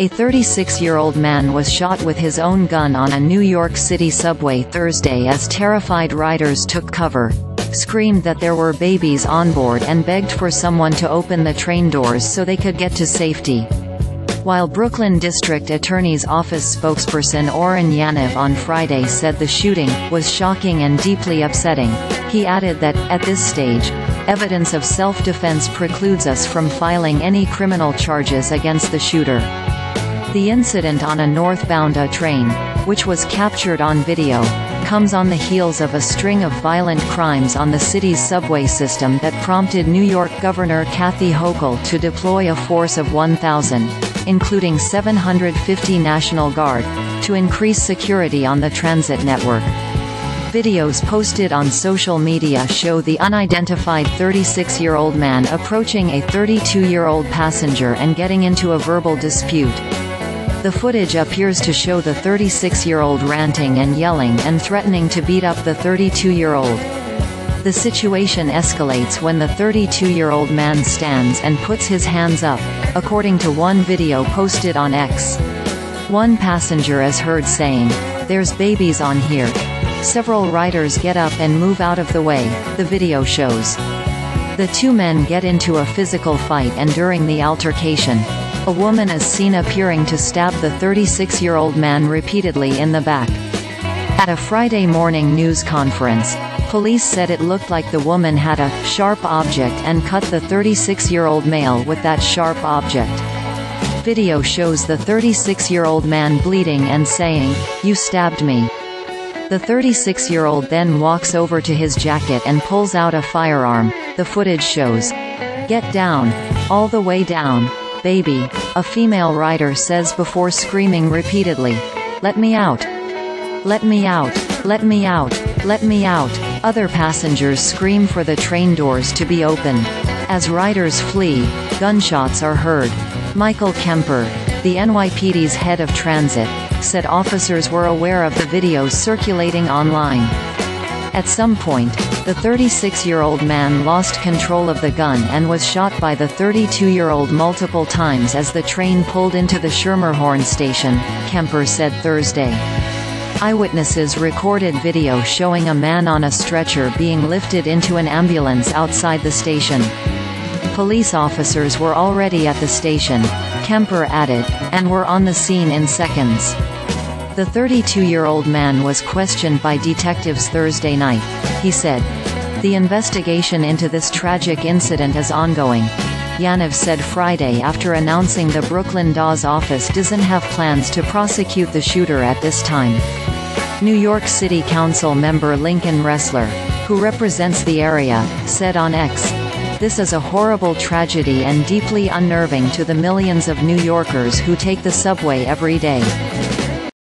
A 36-year-old man was shot with his own gun on a New York City subway Thursday as terrified riders took cover, screamed that there were babies on board and begged for someone to open the train doors so they could get to safety. While Brooklyn District Attorney's Office spokesperson Oren Yaniv on Friday said the shooting was shocking and deeply upsetting, he added that, at this stage, evidence of self-defense precludes us from filing any criminal charges against the shooter. The incident on a northbound A train, which was captured on video, comes on the heels of a string of violent crimes on the city's subway system that prompted New York Governor Kathy Hochul to deploy a force of 1,000, including 750 National Guard, to increase security on the transit network. Videos posted on social media show the unidentified 36-year-old man approaching a 32-year-old passenger and getting into a verbal dispute. The footage appears to show the 36-year-old ranting and yelling and threatening to beat up the 32-year-old. The situation escalates when the 32-year-old man stands and puts his hands up, according to one video posted on X. One passenger is heard saying, There's babies on here. Several riders get up and move out of the way, the video shows. The two men get into a physical fight and during the altercation, a woman is seen appearing to stab the 36-year-old man repeatedly in the back. At a Friday morning news conference, police said it looked like the woman had a sharp object and cut the 36-year-old male with that sharp object. Video shows the 36-year-old man bleeding and saying, You stabbed me. The 36-year-old then walks over to his jacket and pulls out a firearm, the footage shows. Get down. All the way down. Baby, a female rider says before screaming repeatedly. Let me out. Let me out. Let me out. Let me out. Other passengers scream for the train doors to be opened. As riders flee, gunshots are heard. Michael Kemper, the NYPD's head of transit, said officers were aware of the videos circulating online. At some point, the 36-year-old man lost control of the gun and was shot by the 32-year-old multiple times as the train pulled into the Schermerhorn station, Kemper said Thursday. Eyewitnesses recorded video showing a man on a stretcher being lifted into an ambulance outside the station. Police officers were already at the station, Kemper added, and were on the scene in seconds. The 32-year-old man was questioned by detectives Thursday night. He said, The investigation into this tragic incident is ongoing. Yaniv said Friday after announcing the Brooklyn DA's office doesn't have plans to prosecute the shooter at this time. New York City Council member Lincoln Restler, who represents the area, said on X, This is a horrible tragedy and deeply unnerving to the millions of New Yorkers who take the subway every day.